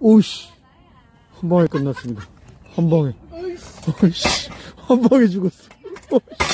오씨. 한 방에 끝났습니다. 한 방에. 오이씨 한 방에 죽었어. 오이씨.